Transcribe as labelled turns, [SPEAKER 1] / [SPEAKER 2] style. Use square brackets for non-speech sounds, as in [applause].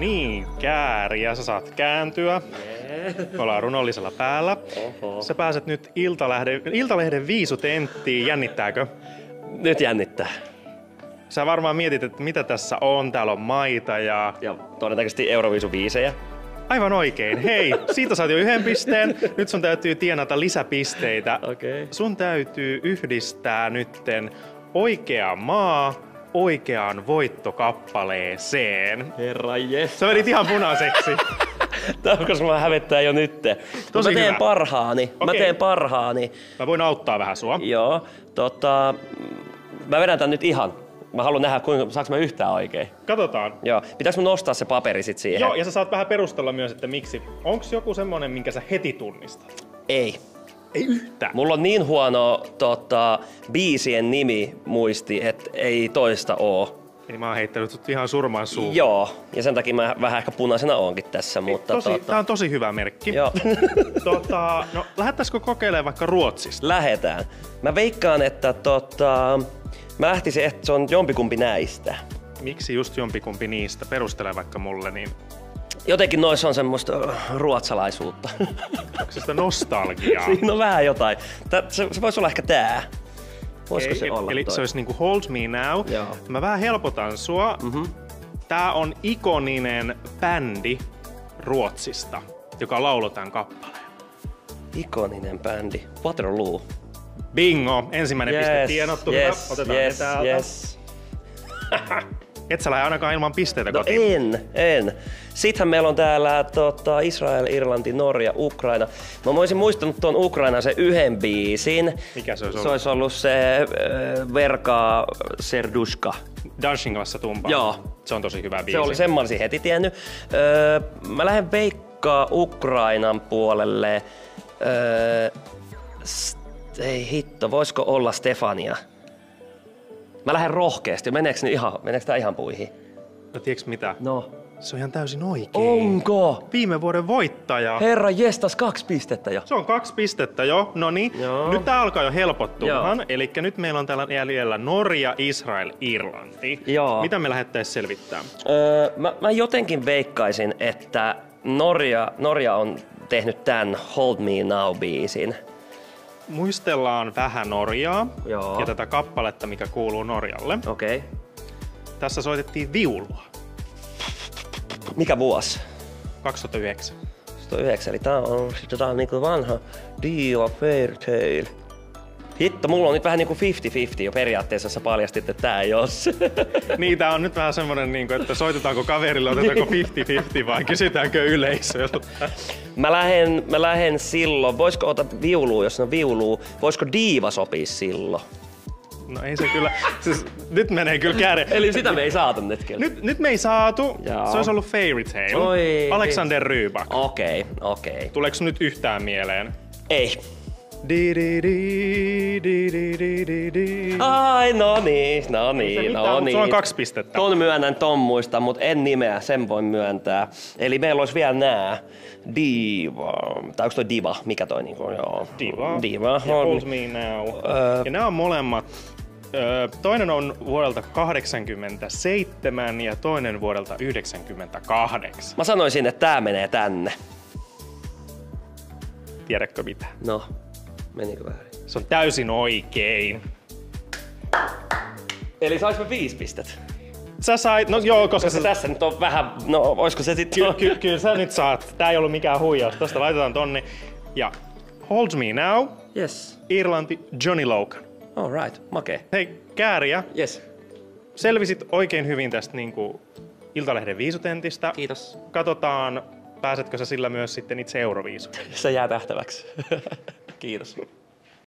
[SPEAKER 1] niin, kääriä. Sä saat kääntyä. Me ollaan runollisella päällä.
[SPEAKER 2] Oho.
[SPEAKER 1] Sä pääset nyt Iltalehden, Iltalehden viisutenttiin. Jännittääkö?
[SPEAKER 2] Nyt jännittää.
[SPEAKER 1] Sä varmaan mietit, että mitä tässä on. Täällä on maita ja...
[SPEAKER 2] Ja todennäköisesti Euroviisu viisejä.
[SPEAKER 1] Aivan oikein. Hei, siitä saat jo yhden pisteen. Nyt sun täytyy tienata lisäpisteitä.
[SPEAKER 2] Okei.
[SPEAKER 1] Sun täytyy yhdistää nytten oikea maa oikeaan voittokappaleeseen.
[SPEAKER 2] Herra jes.
[SPEAKER 1] Sä vedit ihan punaiseksi. [laughs]
[SPEAKER 2] Koska mä hävettää jo nyt.
[SPEAKER 1] Tosi
[SPEAKER 2] mä teen
[SPEAKER 1] hyvä.
[SPEAKER 2] parhaani. Mä
[SPEAKER 1] Okei.
[SPEAKER 2] teen parhaani.
[SPEAKER 1] Mä voin auttaa vähän sua.
[SPEAKER 2] Joo. Tota, mä vedän tän nyt ihan. Mä haluan nähdä, kuinka saaks mä yhtään oikein.
[SPEAKER 1] Katsotaan.
[SPEAKER 2] Joo. Pitäis mun nostaa se paperi sit siihen?
[SPEAKER 1] Joo, ja sä saat vähän perustella myös, että miksi. Onks joku semmonen, minkä sä heti tunnistat?
[SPEAKER 2] Ei.
[SPEAKER 1] Ei yhtään.
[SPEAKER 2] Mulla on niin huono tota, biisien nimi muisti, että ei toista oo.
[SPEAKER 1] Eli mä oon heittänyt sut ihan surmaan suuhun.
[SPEAKER 2] Joo, ja sen takia mä vähän ehkä punaisena onkin tässä, mutta
[SPEAKER 1] Tosi,
[SPEAKER 2] tota,
[SPEAKER 1] Tää on tosi hyvä merkki.
[SPEAKER 2] joo. [laughs]
[SPEAKER 1] Tota, no, lähettäisikö kokeilemaan vaikka Ruotsista?
[SPEAKER 2] Lähetään. Mä veikkaan, että tota, mä lähtisin, että se on jompikumpi näistä.
[SPEAKER 1] Miksi just jompikumpi niistä? Perustele vaikka mulle, niin
[SPEAKER 2] Jotenkin noissa on semmoista ruotsalaisuutta.
[SPEAKER 1] onko se sitä nostalgiaa? [laughs]
[SPEAKER 2] Siinä on vähän jotain. Tää, se, se voisi olla ehkä tää. Voisiko se olla
[SPEAKER 1] Eli
[SPEAKER 2] toi?
[SPEAKER 1] se olisi niinku Hold Me Now.
[SPEAKER 2] Joo.
[SPEAKER 1] Mä vähän helpotan sua.
[SPEAKER 2] Mhm.
[SPEAKER 1] Tää on ikoninen bändi Ruotsista, joka lauloi tämän kappaleen.
[SPEAKER 2] Ikoninen bändi. Waterloo.
[SPEAKER 1] Bingo! Ensimmäinen piste tienottu.
[SPEAKER 2] Yes,
[SPEAKER 1] Otetaan
[SPEAKER 2] yes,
[SPEAKER 1] ne täältä.
[SPEAKER 2] yes. [laughs]
[SPEAKER 1] Et sä lähde ainakaan ilman pisteitä
[SPEAKER 2] No
[SPEAKER 1] kotiin.
[SPEAKER 2] en, en. Sittenhän meillä on täällä tota, Israel, Irlanti, Norja, Ukraina. Mä voisin muistanut tuon Ukraina se yhden biisin.
[SPEAKER 1] Mikä se olisi
[SPEAKER 2] Se
[SPEAKER 1] ollut?
[SPEAKER 2] olisi ollut se äh, Verka Serdushka.
[SPEAKER 1] Dancinglassa tumpaa.
[SPEAKER 2] Joo.
[SPEAKER 1] Se on tosi hyvä biisi.
[SPEAKER 2] Se oli, sen mä olisin heti tiennyt. Öö, mä lähden veikkaa Ukrainan puolelle. Öö, s- ei hitto, voisiko olla Stefania? Mä lähden rohkeasti. Meneekö, ihan, meneekö tää ihan puihin?
[SPEAKER 1] No tiedätkö mitä?
[SPEAKER 2] No.
[SPEAKER 1] Se on ihan täysin oikein.
[SPEAKER 2] Onko?
[SPEAKER 1] Viime vuoden voittaja.
[SPEAKER 2] Herra jestas kaksi pistettä jo.
[SPEAKER 1] Se on kaksi pistettä jo. No niin. Nyt tää alkaa jo helpottumaan. Eli nyt meillä on täällä jäljellä Norja, Israel, Irlanti.
[SPEAKER 2] Joo.
[SPEAKER 1] Mitä me lähettäisiin selvittää?
[SPEAKER 2] Öö, mä, mä jotenkin veikkaisin, että Norja, Norja on tehnyt tämän Hold Me Now-biisin.
[SPEAKER 1] Muistellaan vähän Norjaa
[SPEAKER 2] Joo.
[SPEAKER 1] ja tätä kappaletta, mikä kuuluu Norjalle.
[SPEAKER 2] Okei. Okay.
[SPEAKER 1] Tässä soitettiin viulua.
[SPEAKER 2] Mikä vuosi?
[SPEAKER 1] 2009.
[SPEAKER 2] 109, eli tää on, sitten tää on niinku vanha Dio Fairtale. Hitto, mulla on nyt vähän niinku 50-50 jo periaatteessa, sä paljastit, että tää ei oo se. [laughs]
[SPEAKER 1] Niin, tää on nyt vähän semmonen, niin kuin, että soitetaanko kaverille, otetaanko 50-50 vai kysytäänkö yleisöltä.
[SPEAKER 2] mä lähden, mä lähden silloin, voisiko ota viulua, jos on viuluu, voisiko diiva sopii silloin?
[SPEAKER 1] No ei se kyllä, siis, nyt menee kyllä kääre.
[SPEAKER 2] Eli sitä me ei saatu nyt kyllä.
[SPEAKER 1] Nyt, nyt me ei saatu,
[SPEAKER 2] Joo.
[SPEAKER 1] se olisi ollut Fairy Tale.
[SPEAKER 2] Oi.
[SPEAKER 1] Alexander Rybak.
[SPEAKER 2] Okei, okei.
[SPEAKER 1] Tuleeko nyt yhtään mieleen?
[SPEAKER 2] Ei.
[SPEAKER 1] Di, di, di, di, di, di, di, di.
[SPEAKER 2] Ai, no niin, no niin, no niin.
[SPEAKER 1] sulla on kaksi pistettä.
[SPEAKER 2] Ton myönnän, ton muista, mutta en nimeä, sen voin myöntää. Eli meillä olisi vielä nää. Diva, tai onko toi Diva, mikä toi niinku, joo.
[SPEAKER 1] Diva.
[SPEAKER 2] Diva.
[SPEAKER 1] Ja
[SPEAKER 2] on.
[SPEAKER 1] Hold Me Now.
[SPEAKER 2] Öö.
[SPEAKER 1] Ja nämä on molemmat. Öö, toinen on vuodelta 87 ja toinen vuodelta 98.
[SPEAKER 2] Mä sanoisin, että tää menee tänne.
[SPEAKER 1] Tiedätkö mitä?
[SPEAKER 2] No, menikö väärin?
[SPEAKER 1] Se on täysin oikein.
[SPEAKER 2] Eli saisimme viisi pistettä.
[SPEAKER 1] Sä sait, no joo, koska
[SPEAKER 2] Koska
[SPEAKER 1] sä,
[SPEAKER 2] tässä nyt on vähän, no oisko se sitten...
[SPEAKER 1] ky, ky, kyllä sä nyt saat. Tää ei ollut mikään huijaus. Tästä laitetaan tonne. Ja Hold Me Now,
[SPEAKER 2] Yes.
[SPEAKER 1] Irlanti, Johnny Logan.
[SPEAKER 2] All right, makee.
[SPEAKER 1] Hei, Kääriä,
[SPEAKER 2] Yes.
[SPEAKER 1] selvisit oikein hyvin tästä niin kuin Iltalehden viisutentistä.
[SPEAKER 2] Kiitos.
[SPEAKER 1] Katsotaan, pääsetkö sä sillä myös sitten itse Euroviisuun.
[SPEAKER 2] Se jää tähtäväksi. [laughs] Kiitos.